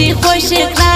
喜欢谁？